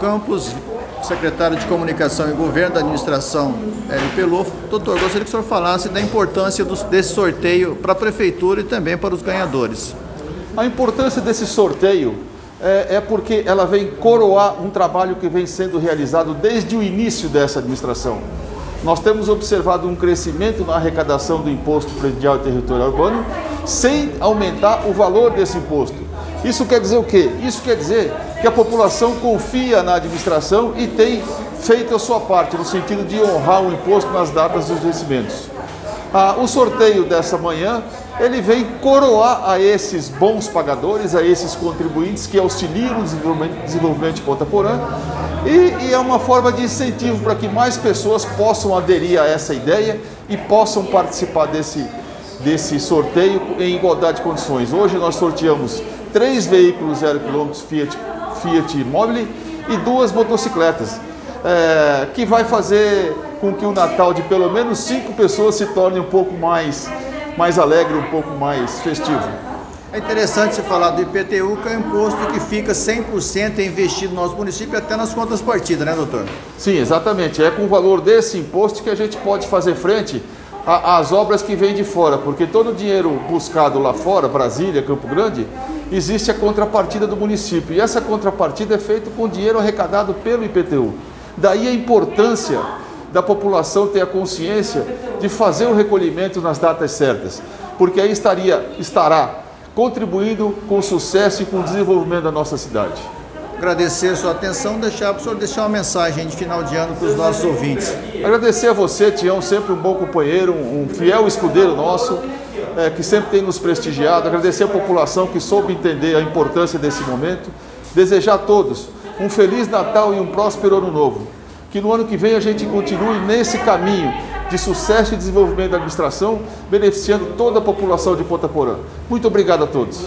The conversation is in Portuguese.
Campos, secretário de Comunicação e Governo da Administração LP Lofo. Doutor, gostaria que o senhor falasse da importância desse sorteio para a Prefeitura e também para os ganhadores. A importância desse sorteio é, é, porque ela vem coroar um trabalho que vem sendo realizado desde o início dessa administração. Nós temos observado um crescimento na arrecadação do imposto predial e territorial urbano, sem aumentar o valor desse imposto. Isso quer dizer o quê? Isso quer dizer que a população confia na administração e tem feito a sua parte, no sentido de honrar o imposto nas datas dos vencimentos. Ah, o sorteio dessa manhã, ele vem coroar a esses bons pagadores, a esses contribuintes que auxiliam no desenvolvimento, desenvolvimento de Ponta Porã e, e é uma forma de incentivo para que mais pessoas possam aderir a essa ideia e possam participar desse, desse sorteio em igualdade de condições. Hoje nós sorteamos três veículos zero quilômetros Fiat, Fiat Mobile e duas motocicletas, é, que vai fazer com que o Natal de pelo menos cinco pessoas se torne um pouco mais, mais alegre, um pouco mais festivo. É interessante você falar do IPTU, que é um imposto que fica 100% investido no nosso município, até nas contas partidas, né, doutor? Sim, exatamente. É com o valor desse imposto que a gente pode fazer frente às obras que vêm de fora, porque todo o dinheiro buscado lá fora, Brasília, Campo Grande, existe a contrapartida do município. E essa contrapartida é feita com dinheiro arrecadado pelo IPTU. Daí a importância da população ter a consciência de fazer o recolhimento nas datas certas, porque aí estaria, estará contribuindo com o sucesso e com o desenvolvimento da nossa cidade. Agradecer a sua atenção, deixar para o senhor deixar uma mensagem de final de ano para os nossos ouvintes. Agradecer a você, Tião, sempre um bom companheiro, um fiel escudeiro nosso, é, que sempre tem nos prestigiado. Agradecer a população que soube entender a importância desse momento. Desejar a todos um Feliz Natal e um próspero Ano Novo. Que no ano que vem a gente continue nesse caminho de sucesso e desenvolvimento da administração, beneficiando toda a população de Ponta Porã. Muito obrigado a todos.